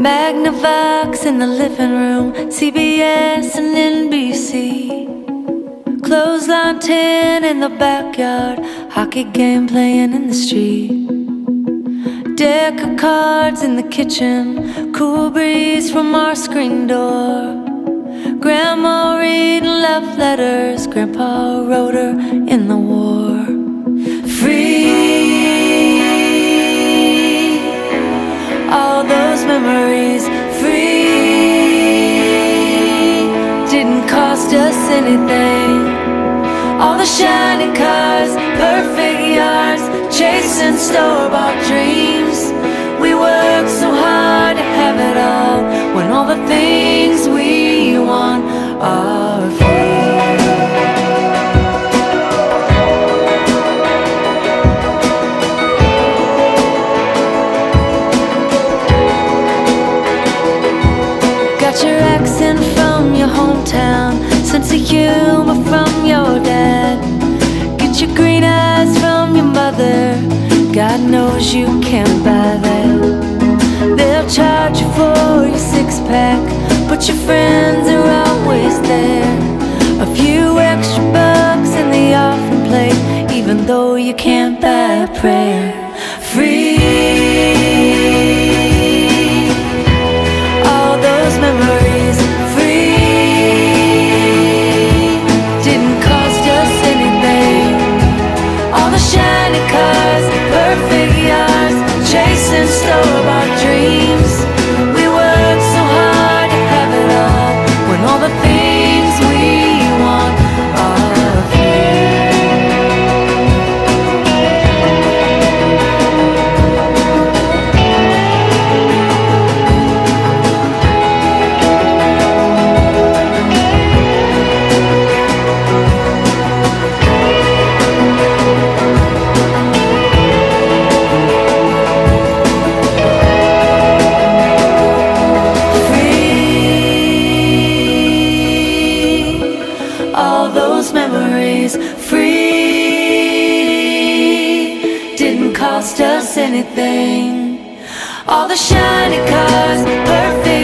Magnavox in the living room, CBS and NBC. Clothesline 10 in the backyard, hockey game playing in the street. Deck of cards in the kitchen, cool breeze from our screen door. Grandma reading love letters, Grandpa wrote her in the war. Free, all those memories, free, didn't cost us anything. All the shiny cars, perfect yards, chasing store-bought dreams. We worked so hard to have it all, when all the things hometown, sense of humor from your dad. Get your green eyes from your mother. God knows you can't buy that. They'll charge you for your six pack, but your friends memories free didn't cost us anything. All the shiny cars, perfect.